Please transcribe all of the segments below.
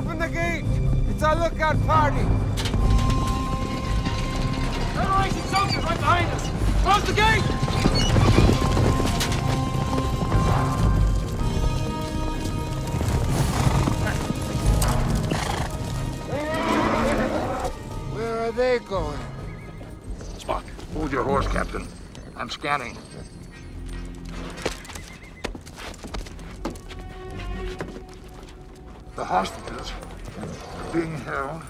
Open the gate! It's our lookout party! Federation soldiers right behind us! Close the gate! Where are they going? Spock, hold your horse, Captain. I'm scanning. The hostages are being held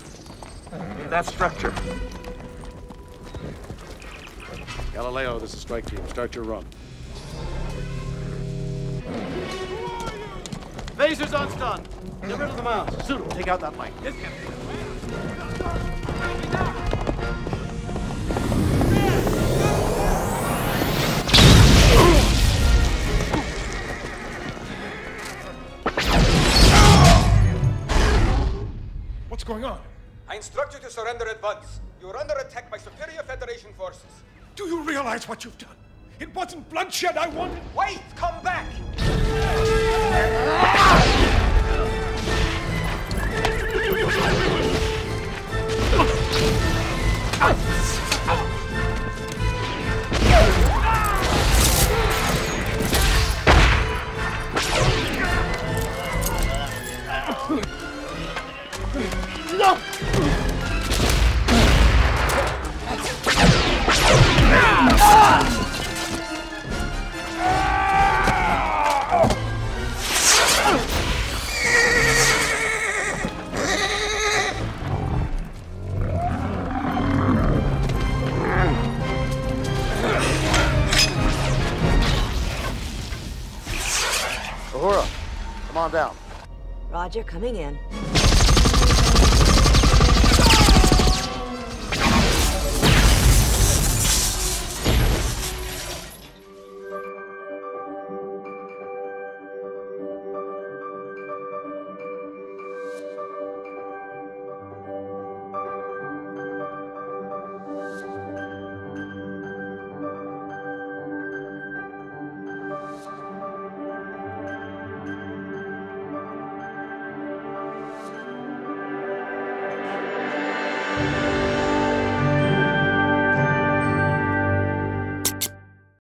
in that structure. Galileo, this is strike team. Start your run. Lasers on stun. Get rid of the mounts. Sulu, take out that light. Yes, What's going on? I instruct you to surrender at once. You are under attack by superior Federation forces. Do you realize what you've done? It wasn't bloodshed I wanted. Wait! Come back! Uhura, come on down. Roger, coming in. you